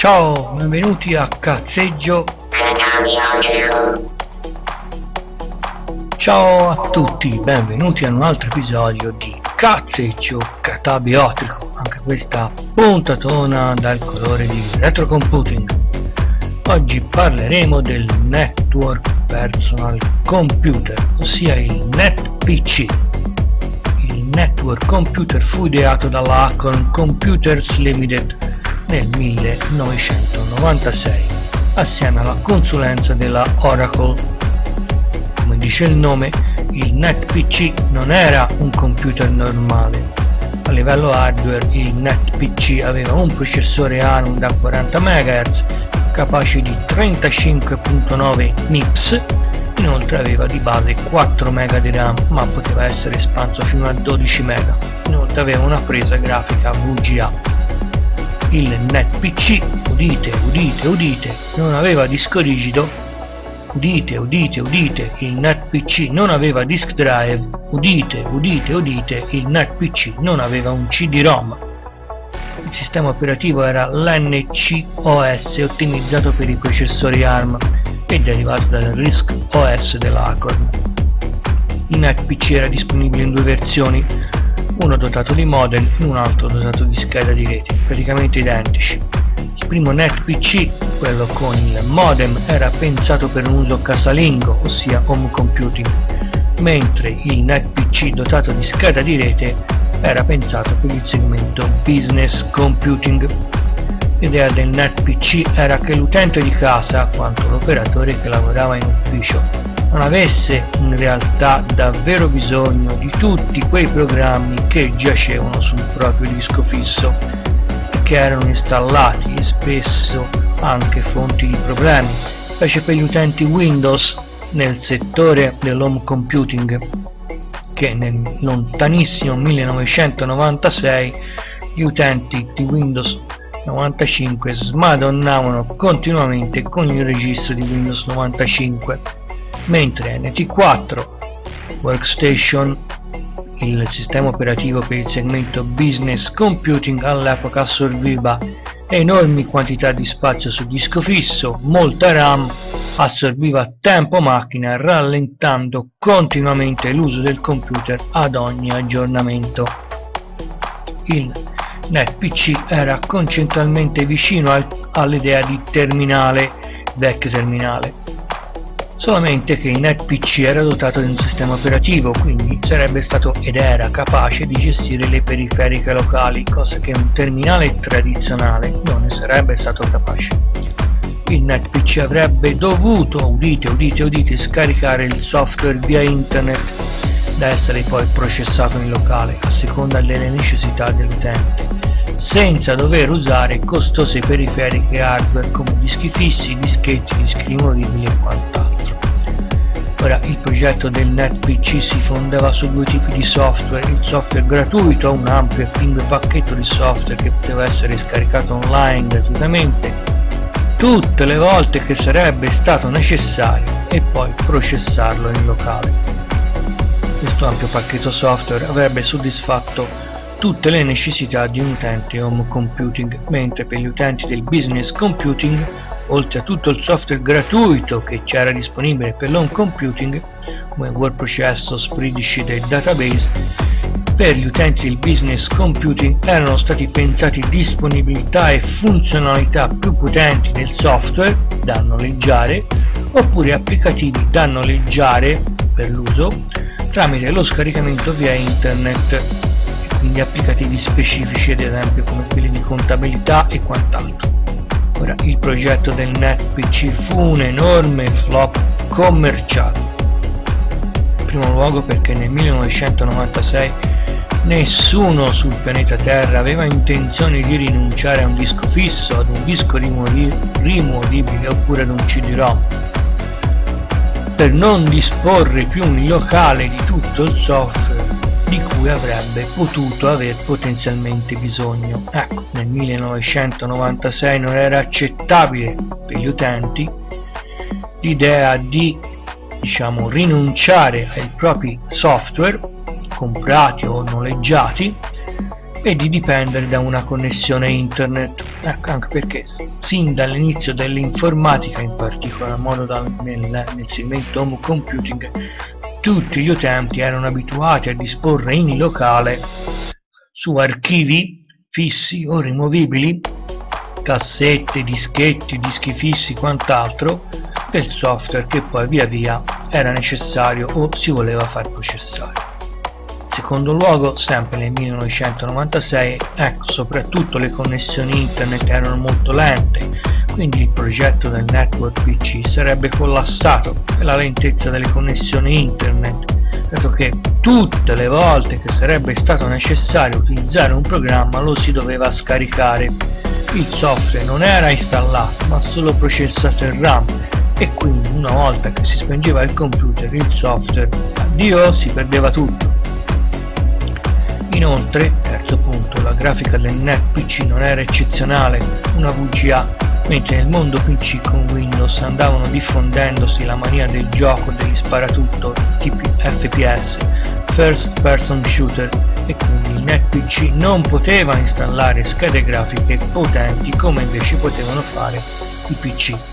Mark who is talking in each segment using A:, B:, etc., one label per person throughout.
A: Ciao, benvenuti a Cazzeggio. Ciao a tutti, benvenuti a un altro episodio di Cazzeggio Catabiotrico, anche questa puntatona dal colore di retrocomputing. Oggi parleremo del Network Personal Computer, ossia il NetPC. Il Network Computer fu ideato dalla Acorn Computers Limited nel 1996 assieme alla consulenza della Oracle. Come dice il nome, il NetPC non era un computer normale. A livello hardware il NetPC aveva un processore ARM da 40 MHz capace di 35.9 MIPS inoltre aveva di base 4 MB di RAM ma poteva essere espanso fino a 12 MB inoltre aveva una presa grafica VGA il NetPC, udite, udite, udite, non aveva disco rigido, udite, udite, udite, il NetPC non aveva disk drive, udite, udite, udite, il NetPC non aveva un CD-ROM. Il sistema operativo era l'NCOS ottimizzato per i processori ARM e derivato dal RISC OS della Acorn. Il NetPC era disponibile in due versioni, uno dotato di modem e un altro dotato di scheda di rete, praticamente identici. Il primo NetPC, quello con il modem, era pensato per un uso casalingo, ossia home computing, mentre il NetPC dotato di scheda di rete era pensato per il segmento business computing. L'idea del NetPC era che l'utente di casa, quanto l'operatore che lavorava in ufficio, non avesse in realtà davvero bisogno di tutti quei programmi che giacevano sul proprio disco fisso che erano installati e spesso anche fonti di problemi, specie per gli utenti Windows nel settore dell'home computing che nel lontanissimo 1996 gli utenti di Windows 95 smadonnavano continuamente con il registro di Windows 95 mentre NT4 Workstation, il sistema operativo per il segmento Business Computing all'epoca assorbiva enormi quantità di spazio su disco fisso, molta RAM, assorbiva tempo macchina rallentando continuamente l'uso del computer ad ogni aggiornamento. Il NetPC era concettualmente vicino al, all'idea di terminale, vecchio terminale, solamente che il NetPC era dotato di un sistema operativo, quindi sarebbe stato ed era capace di gestire le periferiche locali, cosa che un terminale tradizionale non ne sarebbe stato capace. Il NetPC avrebbe dovuto, udite, udite, udite, scaricare il software via internet da essere poi processato in locale a seconda delle necessità dell'utente, senza dover usare costose periferiche hardware come dischi fissi, dischetti, dischi rimovibili e quant'altro. Ora, il progetto del NetPC si fondava su due tipi di software, il software gratuito, un ampio e pingue pacchetto di software che poteva essere scaricato online gratuitamente tutte le volte che sarebbe stato necessario e poi processarlo in locale. Questo ampio pacchetto software avrebbe soddisfatto tutte le necessità di un utente home computing, mentre per gli utenti del business computing oltre a tutto il software gratuito che c'era disponibile per l'home computing come word processor, spreadsheet e database per gli utenti del business computing erano stati pensati disponibilità e funzionalità più potenti del software da noleggiare oppure applicativi da noleggiare per l'uso tramite lo scaricamento via internet quindi applicativi specifici ad esempio come quelli di contabilità e quant'altro Ora, il progetto del NetPC fu un enorme flop commerciale. In primo luogo perché nel 1996 nessuno sul pianeta Terra aveva intenzione di rinunciare a un disco fisso, ad un disco rimuovibile oppure ad un CD-ROM per non disporre più in locale di tutto il software di cui avrebbe potuto aver potenzialmente bisogno. Ecco, nel 1996 non era accettabile per gli utenti l'idea di diciamo rinunciare ai propri software comprati o noleggiati e di dipendere da una connessione internet ecco, anche perché sin dall'inizio dell'informatica, in particolar modo dal, nel, nel segmento home computing, tutti gli utenti erano abituati a disporre in locale su archivi fissi o rimovibili, cassette, dischetti, dischi fissi, quant'altro, del software che poi via via era necessario o si voleva far processare. Secondo luogo, sempre nel 1996, ecco, soprattutto le connessioni internet erano molto lente, quindi il progetto del network PC sarebbe collassato per la lentezza delle connessioni internet, dato che tutte le volte che sarebbe stato necessario utilizzare un programma lo si doveva scaricare. Il software non era installato ma solo processato in RAM e quindi una volta che si spengeva il computer il software addio si perdeva tutto Inoltre, terzo punto, la grafica del NET PC non era eccezionale, una VGA, mentre nel mondo PC con Windows andavano diffondendosi la mania del gioco degli sparatutto FPS, First Person Shooter, e quindi il NET non poteva installare schede grafiche potenti come invece potevano fare i PC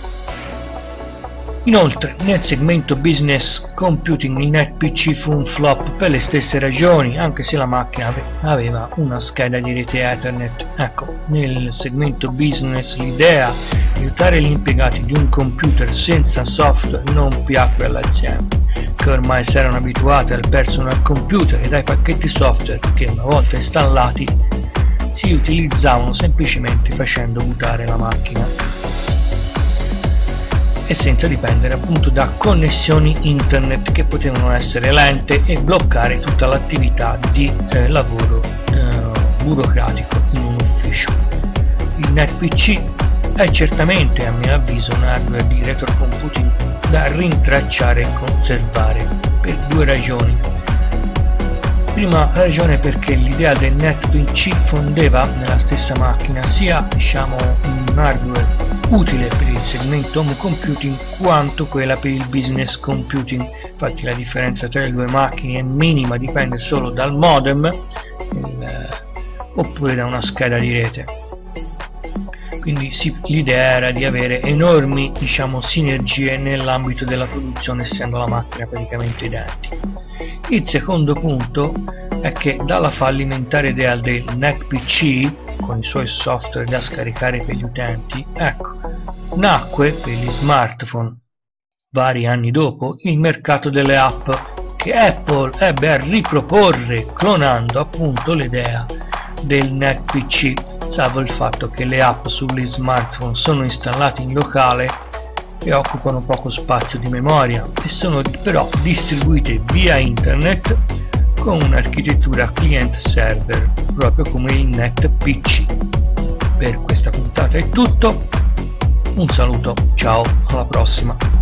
A: Inoltre, nel segmento business computing il NetPC fu un flop per le stesse ragioni, anche se la macchina aveva una scheda di rete Ethernet. Ecco, nel segmento business l'idea di aiutare gli impiegati di un computer senza software non piacque all'azienda, che ormai si erano abituate al personal computer e ai pacchetti software che una volta installati si utilizzavano semplicemente facendo mutare la macchina e senza dipendere appunto da connessioni internet che potevano essere lente e bloccare tutta l'attività di eh, lavoro eh, burocratico in un ufficio. Il NetPC è certamente a mio avviso un hardware di retrocomputing da rintracciare e conservare per due ragioni. Prima ragione perché l'idea del NetPC fondeva nella stessa macchina sia diciamo un hardware utile per il segmento home computing quanto quella per il business computing. Infatti la differenza tra le due macchine è minima dipende solo dal modem il, oppure da una scheda di rete. Quindi l'idea era di avere enormi diciamo, sinergie nell'ambito della produzione essendo la macchina praticamente identica il secondo punto è che dalla fallimentare idea del NetPC con i suoi software da scaricare per gli utenti, ecco, nacque per gli smartphone. Vari anni dopo il mercato delle app che Apple ebbe a riproporre clonando appunto l'idea del NetPC salvo il fatto che le app sugli smartphone sono installate in locale e occupano poco spazio di memoria e sono però distribuite via internet con un'architettura client-server, proprio come il NetPC. Per questa puntata è tutto, un saluto, ciao, alla prossima!